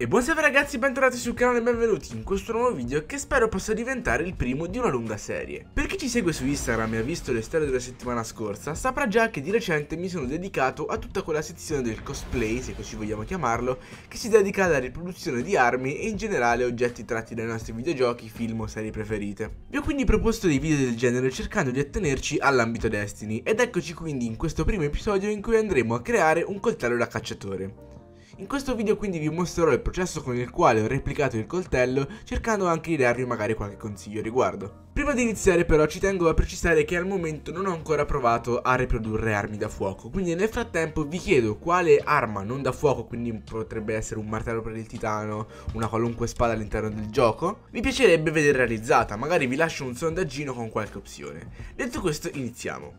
E buonasera ragazzi, bentornati sul canale e benvenuti in questo nuovo video che spero possa diventare il primo di una lunga serie. Per chi ci segue su Instagram e ha visto le storie della settimana scorsa, saprà già che di recente mi sono dedicato a tutta quella sezione del cosplay, se così vogliamo chiamarlo, che si dedica alla riproduzione di armi e in generale oggetti tratti dai nostri videogiochi, film o serie preferite. Vi ho quindi proposto dei video del genere cercando di attenerci all'ambito Destiny ed eccoci quindi in questo primo episodio in cui andremo a creare un coltello da cacciatore. In questo video quindi vi mostrerò il processo con il quale ho replicato il coltello cercando anche di darvi magari qualche consiglio a riguardo. Prima di iniziare però ci tengo a precisare che al momento non ho ancora provato a riprodurre armi da fuoco, quindi nel frattempo vi chiedo quale arma non da fuoco, quindi potrebbe essere un martello per il titano, una qualunque spada all'interno del gioco, vi piacerebbe vedere realizzata, magari vi lascio un sondaggino con qualche opzione. Detto questo iniziamo.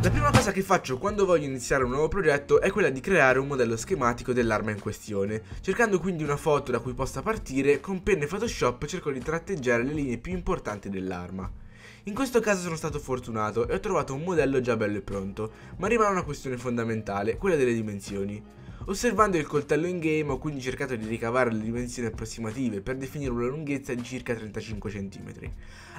La prima cosa che faccio quando voglio iniziare un nuovo progetto è quella di creare un modello schematico dell'arma in questione, cercando quindi una foto da cui possa partire, con penna e Photoshop cerco di tratteggiare le linee più importanti dell'arma. In questo caso sono stato fortunato e ho trovato un modello già bello e pronto, ma rimane una questione fondamentale, quella delle dimensioni. Osservando il coltello in game ho quindi cercato di ricavare le dimensioni approssimative per definire una lunghezza di circa 35 cm.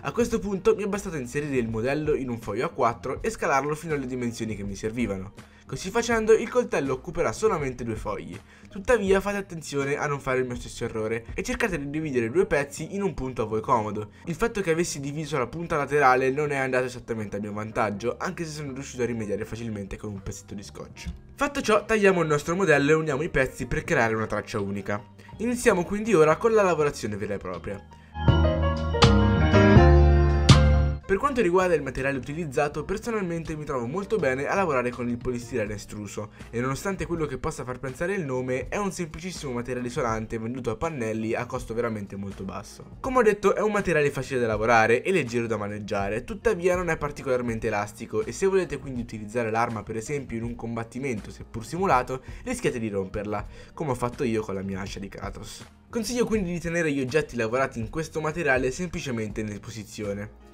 A questo punto mi è bastato inserire il modello in un foglio A4 e scalarlo fino alle dimensioni che mi servivano. Così facendo il coltello occuperà solamente due fogli. Tuttavia fate attenzione a non fare il mio stesso errore e cercate di dividere due pezzi in un punto a voi comodo. Il fatto che avessi diviso la punta laterale non è andato esattamente a mio vantaggio, anche se sono riuscito a rimediare facilmente con un pezzetto di scotch. Fatto ciò tagliamo il nostro modello e uniamo i pezzi per creare una traccia unica. Iniziamo quindi ora con la lavorazione vera e propria. Per quanto riguarda il materiale utilizzato, personalmente mi trovo molto bene a lavorare con il polistirene estruso e nonostante quello che possa far pensare il nome, è un semplicissimo materiale isolante venduto a pannelli a costo veramente molto basso. Come ho detto è un materiale facile da lavorare e leggero da maneggiare, tuttavia non è particolarmente elastico e se volete quindi utilizzare l'arma per esempio in un combattimento seppur simulato, rischiate di romperla, come ho fatto io con la mia ascia di Kratos. Consiglio quindi di tenere gli oggetti lavorati in questo materiale semplicemente in esposizione.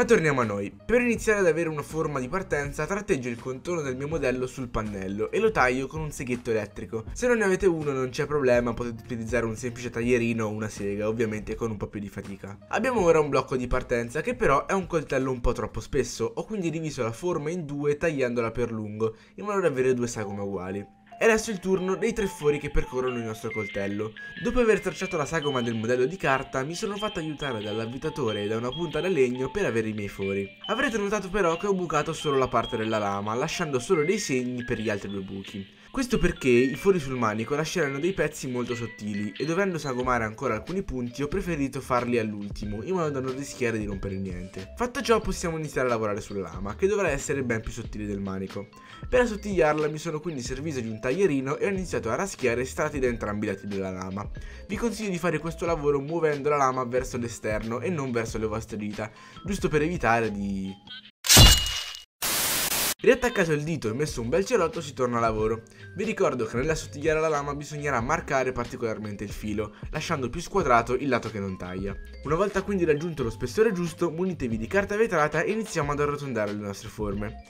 Ma torniamo a noi. Per iniziare ad avere una forma di partenza tratteggio il contorno del mio modello sul pannello e lo taglio con un seghetto elettrico. Se non ne avete uno non c'è problema, potete utilizzare un semplice taglierino o una sega, ovviamente con un po' più di fatica. Abbiamo ora un blocco di partenza che però è un coltello un po' troppo spesso, ho quindi diviso la forma in due tagliandola per lungo, in modo da avere due sagome uguali. È adesso il turno dei tre fori che percorrono il nostro coltello. Dopo aver tracciato la sagoma del modello di carta, mi sono fatto aiutare dall'avvitatore e da una punta da legno per avere i miei fori. Avrete notato però che ho bucato solo la parte della lama, lasciando solo dei segni per gli altri due buchi. Questo perché i fori sul manico lasceranno dei pezzi molto sottili e dovendo sagomare ancora alcuni punti ho preferito farli all'ultimo in modo da non rischiare di rompere niente. Fatto ciò possiamo iniziare a lavorare sulla lama che dovrà essere ben più sottile del manico. Per assottigliarla mi sono quindi servito di un taglierino e ho iniziato a raschiare strati da entrambi i lati della lama. Vi consiglio di fare questo lavoro muovendo la lama verso l'esterno e non verso le vostre dita, giusto per evitare di... Riattaccato il dito e messo un bel cerotto si torna a lavoro. Vi ricordo che nell'assottigliare la lama bisognerà marcare particolarmente il filo, lasciando più squadrato il lato che non taglia. Una volta quindi raggiunto lo spessore giusto, munitevi di carta vetrata e iniziamo ad arrotondare le nostre forme.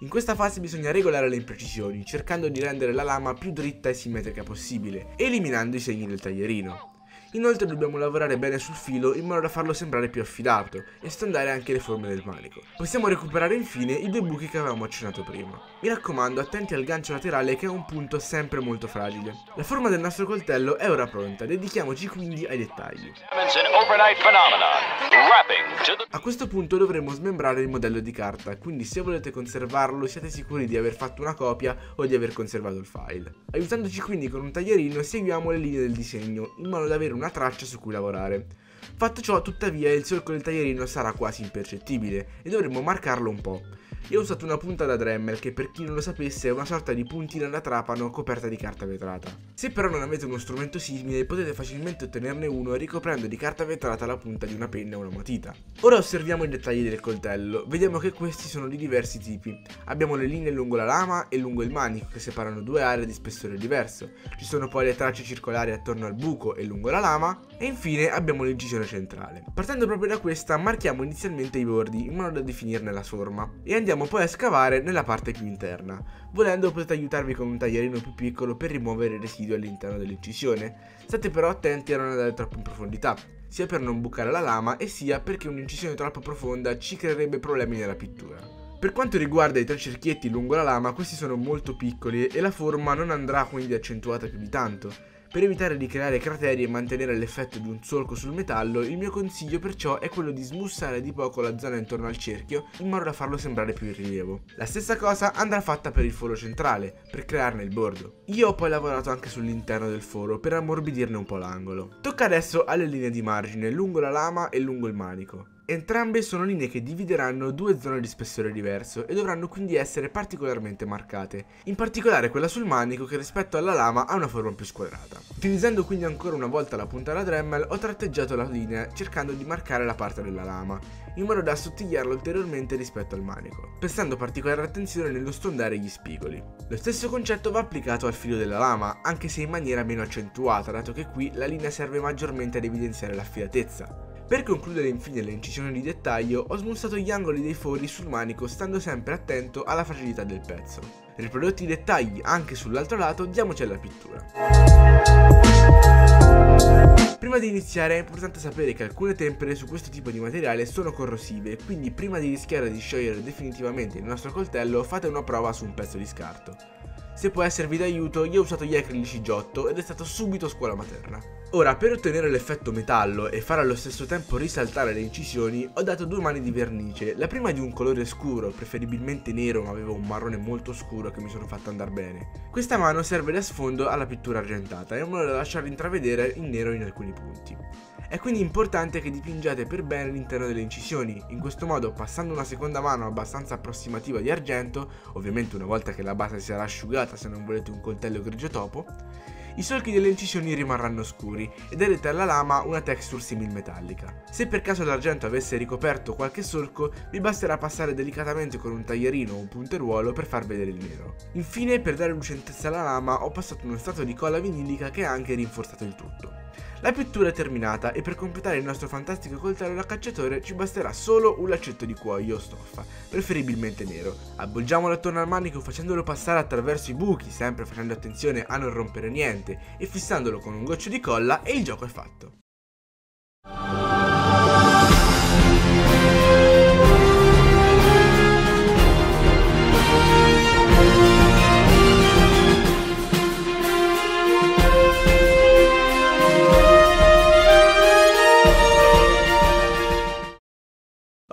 In questa fase bisogna regolare le imprecisioni, cercando di rendere la lama più dritta e simmetrica possibile, eliminando i segni del taglierino. Inoltre dobbiamo lavorare bene sul filo in modo da farlo sembrare più affidato e stondare anche le forme del manico. Possiamo recuperare infine i due buchi che avevamo accennato prima. Mi raccomando attenti al gancio laterale che è un punto sempre molto fragile. La forma del nostro coltello è ora pronta, dedichiamoci quindi ai dettagli. A questo punto dovremo smembrare il modello di carta, quindi se volete conservarlo siate sicuri di aver fatto una copia o di aver conservato il file. Aiutandoci quindi con un taglierino seguiamo le linee del disegno in modo da avere un una traccia su cui lavorare. Fatto ciò, tuttavia, il solco del taglierino sarà quasi impercettibile e dovremo marcarlo un po'. Io ho usato una punta da Dremel che per chi non lo sapesse è una sorta di puntina da trapano coperta di carta vetrata. Se però non avete uno strumento simile potete facilmente ottenerne uno ricoprendo di carta vetrata la punta di una penna o una matita. Ora osserviamo i dettagli del coltello, vediamo che questi sono di diversi tipi. Abbiamo le linee lungo la lama e lungo il manico che separano due aree di spessore diverso. Ci sono poi le tracce circolari attorno al buco e lungo la lama e infine abbiamo l'incisione centrale. Partendo proprio da questa marchiamo inizialmente i bordi in modo da definirne la forma e andiamo andiamo poi a scavare nella parte più interna. Volendo potete aiutarvi con un taglierino più piccolo per rimuovere i residui all'interno dell'incisione. State però attenti a non andare troppo in profondità, sia per non bucare la lama e sia perché un'incisione troppo profonda ci creerebbe problemi nella pittura. Per quanto riguarda i tre cerchietti lungo la lama, questi sono molto piccoli e la forma non andrà quindi accentuata più di tanto. Per evitare di creare crateri e mantenere l'effetto di un solco sul metallo, il mio consiglio perciò è quello di smussare di poco la zona intorno al cerchio in modo da farlo sembrare più in rilievo. La stessa cosa andrà fatta per il foro centrale, per crearne il bordo. Io ho poi lavorato anche sull'interno del foro per ammorbidirne un po' l'angolo. Tocca adesso alle linee di margine lungo la lama e lungo il manico. Entrambe sono linee che divideranno due zone di spessore diverso e dovranno quindi essere particolarmente marcate, in particolare quella sul manico che rispetto alla lama ha una forma più squadrata. Utilizzando quindi ancora una volta la punta della Dremel ho tratteggiato la linea cercando di marcare la parte della lama, in modo da assottigliarla ulteriormente rispetto al manico, prestando particolare attenzione nello stondare gli spigoli. Lo stesso concetto va applicato al filo della lama, anche se in maniera meno accentuata, dato che qui la linea serve maggiormente ad evidenziare l'affilatezza. Per concludere infine le incisioni di dettaglio ho smussato gli angoli dei fori sul manico stando sempre attento alla fragilità del pezzo. Riprodotti i dettagli anche sull'altro lato diamoci alla pittura. Prima di iniziare è importante sapere che alcune tempere su questo tipo di materiale sono corrosive, quindi prima di rischiare di sciogliere definitivamente il nostro coltello fate una prova su un pezzo di scarto. Se può esservi d'aiuto, io ho usato gli acrilici Giotto ed è stato subito scuola materna. Ora, per ottenere l'effetto metallo e fare allo stesso tempo risaltare le incisioni, ho dato due mani di vernice, la prima di un colore scuro, preferibilmente nero ma aveva un marrone molto scuro che mi sono fatto andare bene. Questa mano serve da sfondo alla pittura argentata, in modo da lasciare intravedere il nero in alcuni punti. È quindi importante che dipingiate per bene l'interno delle incisioni, in questo modo passando una seconda mano abbastanza approssimativa di argento, ovviamente una volta che la base sarà asciugata se non volete un coltello grigio topo, i solchi delle incisioni rimarranno scuri e darete alla lama una texture simil-metallica. Se per caso l'argento avesse ricoperto qualche solco, vi basterà passare delicatamente con un taglierino o un punteruolo per far vedere il nero. Infine, per dare lucentezza alla lama, ho passato uno strato di colla vinilica che ha anche rinforzato il tutto. La pittura è terminata e per completare il nostro fantastico coltello da cacciatore ci basterà solo un laccetto di cuoio o stoffa, preferibilmente nero. Avvolgiamolo attorno al manico facendolo passare attraverso i buchi, sempre facendo attenzione a non rompere niente, e fissandolo con un goccio di colla e il gioco è fatto.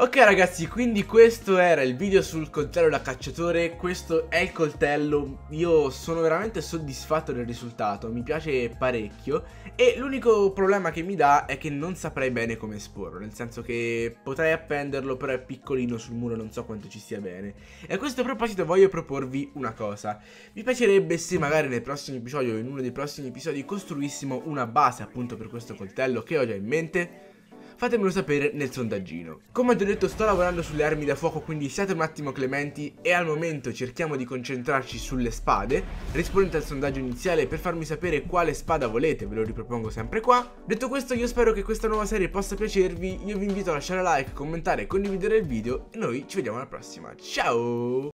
Ok ragazzi, quindi questo era il video sul coltello da cacciatore, questo è il coltello, io sono veramente soddisfatto del risultato, mi piace parecchio. E l'unico problema che mi dà è che non saprei bene come esporlo, nel senso che potrei appenderlo però è piccolino sul muro, non so quanto ci stia bene. E a questo proposito voglio proporvi una cosa, mi piacerebbe se magari nel prossimo episodio o in uno dei prossimi episodi costruissimo una base appunto per questo coltello che ho già in mente fatemelo sapere nel sondaggino. Come ho già detto sto lavorando sulle armi da fuoco quindi siate un attimo clementi e al momento cerchiamo di concentrarci sulle spade. Rispondete al sondaggio iniziale per farmi sapere quale spada volete, ve lo ripropongo sempre qua. Detto questo io spero che questa nuova serie possa piacervi, io vi invito a lasciare like, commentare condividere il video e noi ci vediamo alla prossima. Ciao!